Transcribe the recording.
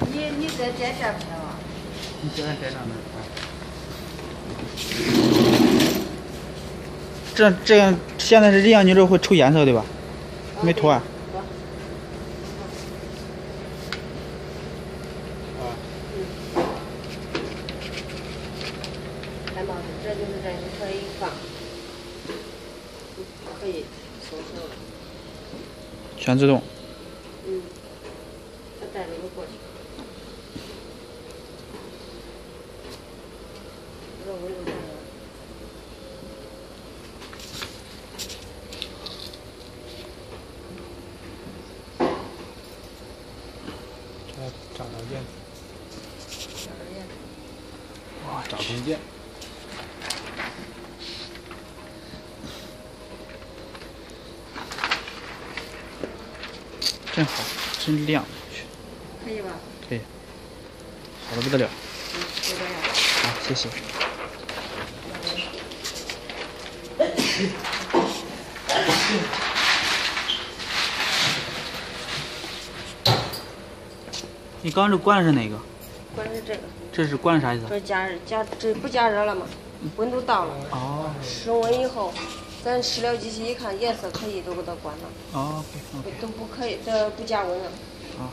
你再点这拍吗。你点点上面啊。这这样现在是这样，你这会出颜色对吧？没涂啊？开帽子，这就是这，你可以放，可以收手了。全自动。哇，找零件。真好，真亮，可以吧？可以。好的不得了。嗯，就这样。好，谢谢。你刚刚这关的是哪个？关的是这个。这是关啥意思？这加热加这不加热了吗？温度到了。哦。室温以后，咱试料机器一看颜色可以，都给它关了。哦。都不可以，这不加温了。好。